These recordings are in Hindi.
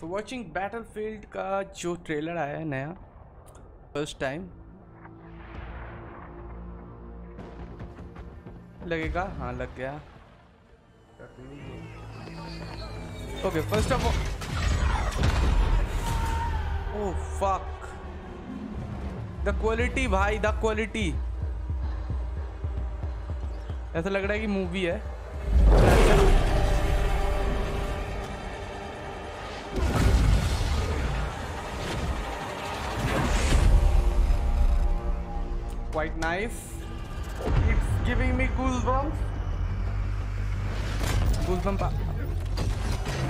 सो वॉचिंग बैटलफील्ड का जो ट्रेलर आया है नया फ़र्स्ट टाइम लगेगा? हाँ लग गया। Okay first of all oh fuck the quality भाई द क्वालिटी ऐसा लग रहा है कि मूवी है। Quite nice. It's giving me goosebumps. Goosebump uh,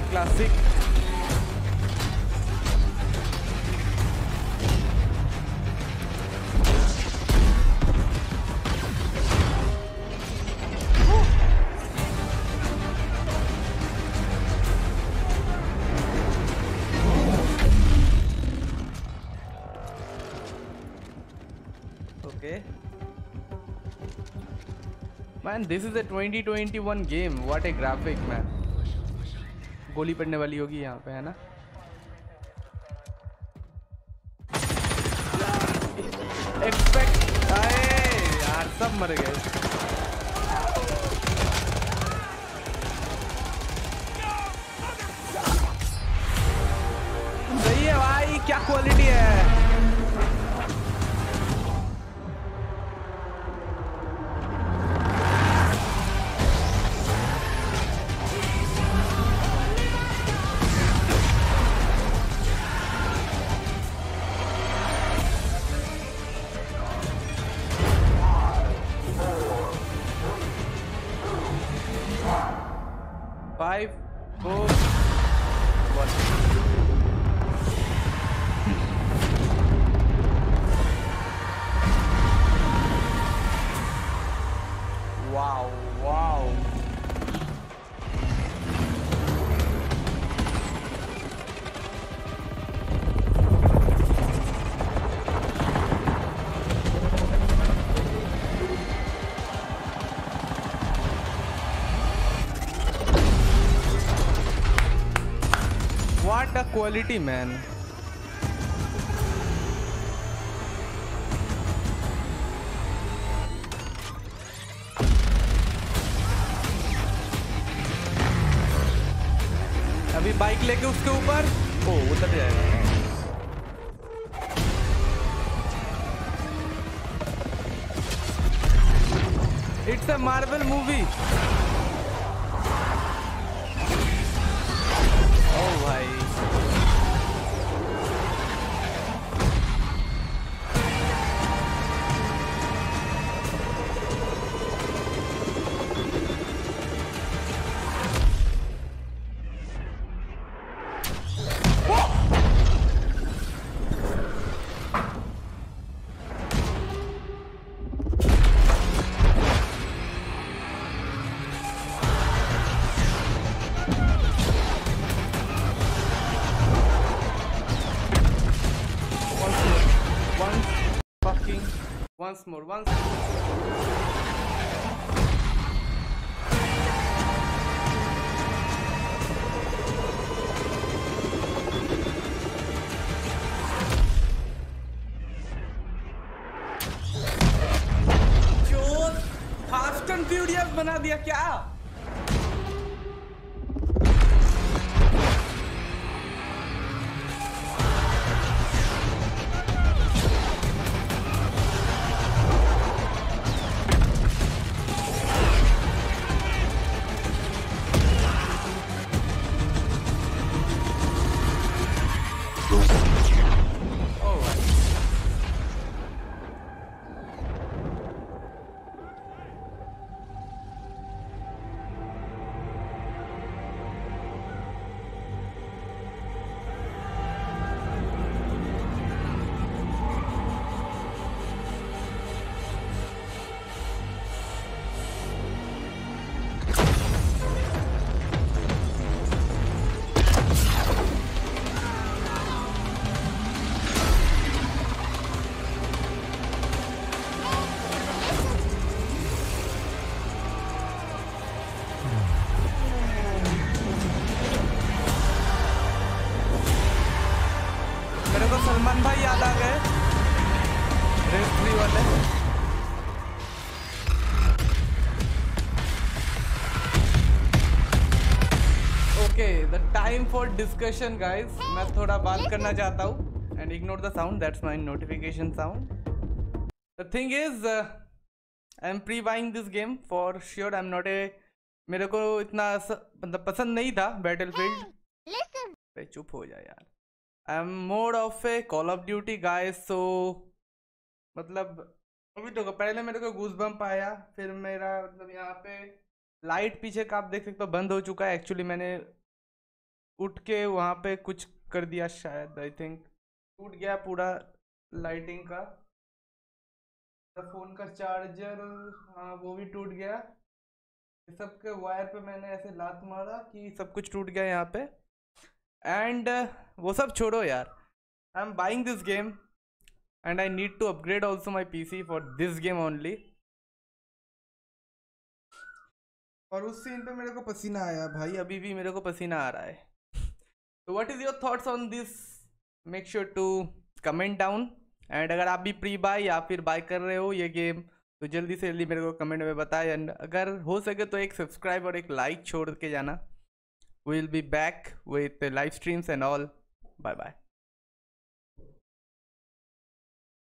classic. Man this is a 2021 game what a graphic man गोली पड़ने वाली होगी यहाँ पे, है ना? एक्सपेक्ट यार, सब मर गए। Five, four, What a quality, man. अभी बाइक लेके उसके ऊपर? ओ उतर जाएगा। It's a Marvel movie once more. Once चोर फास्ट एंड फ्यूरियस बना दिया क्या टाइम फॉर डिस्कशन गाइस मैं थोड़ा बात करना चाहता हूँ and ignore the sound that's my notification sound the thing is I am pre buying this game for sure I am not a मेरे को इतना मतलब पसंद नहीं था बैटल फ़ील्ड चुप हो जाए यार। I am mode of a call of duty guys so मतलब अभी तो पहले मेरे को घूस बम्प आया फिर मेरा मतलब यहाँ पे लाइट पीछे का आप देख सकते हो बंद हो चुका है। एक्चुअली मैंने उठ के वहाँ पे कुछ कर दिया शायद आई थिंक टूट गया पूरा लाइटिंग का। फ़ोन का चार्जर हाँ वो भी टूट गया। सब के वायर पे मैंने ऐसे लात मारा कि सब कुछ टूट गया यहाँ पे। एंड वो सब छोड़ो यार। I am buying this game and I need to upgrade also my P C for this game only और उस सीन पे मेरे को पसीना आया भाई। अभी भी मेरे को पसीना आ रहा है। तो what is your thoughts on this make sure to comment down and अगर आप भी प्री बाय या फिर बाय कर रहे हो ये गेम तो जल्दी से जल्दी मेरे को कमेंट में बताएँ। एंड अगर हो सके तो एक सब्सक्राइब और एक लाइक छोड़ के जाना। Will be back with live streams and all bye bye